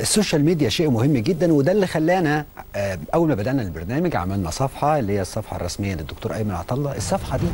السوشيال ميديا شيء مهم جدا وده اللي خلانا آه، أول ما بدأنا البرنامج عملنا صفحة اللي هي الصفحة الرسمية للدكتور أيمن عطله الصفحة دي